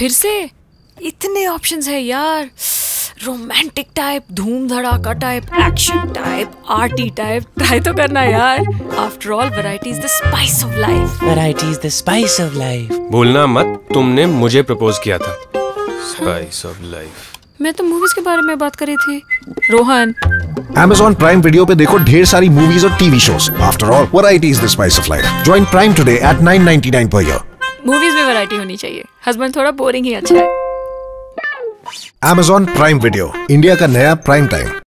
फिर से? इतने ऑप्शंस है यार। रोमांटिक टाइप धूम धड़ाका type action type arty type try तो करना यार। After all variety is the spice of life Variety is the spice of life. भूलना मत तुमने मुझे प्रपोज किया था। स्पाइस ऑफ़ लाइफ मैं तो मूवीज़ के बारे में बात कर रही थी। रोहन। Amazon Prime Video पे देखो ढेर सारी मूवीज़ और TV shows after all variety is the spice of life join Prime today at 9.99 per year. Movies में वैरायटी होनी चाहिए। हस्बैंड थोड़ा बोरिंग ही अच्छा है। Amazon Prime Video इंडिया का नया प्राइम टाइम